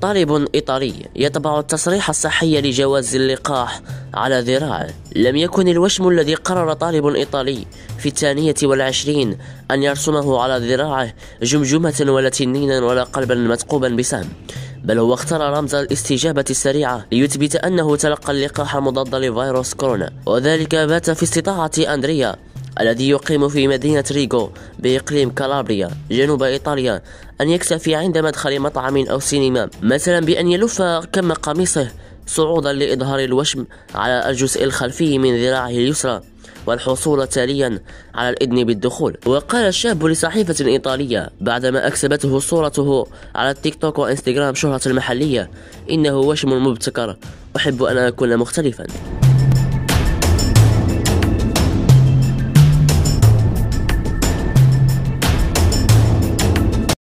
طالب إيطالي يطبع التصريح الصحي لجواز اللقاح على ذراعه لم يكن الوشم الذي قرر طالب إيطالي في الثانية والعشرين أن يرسمه على ذراعه جمجمة ولا تنينا ولا قلبا مثقوبا بسهم بل هو اختار رمز الاستجابة السريعة ليثبت أنه تلقى اللقاح المضاد لفيروس كورونا. وذلك بات في استطاعة أندريا الذي يقيم في مدينة ريغو بإقليم كالابريا جنوب إيطاليا أن يكتفي عند مدخل مطعم أو سينما مثلا بأن يلف كم قميصه صعودا لإظهار الوشم على الجزء الخلفي من ذراعه اليسرى والحصول تاليا على الإذن بالدخول. وقال الشاب لصحيفة إيطالية بعدما أكسبته صورته على التيك توك وإنستغرام شهرة المحلية إنه وشم مبتكر أحب أن أكون مختلفا.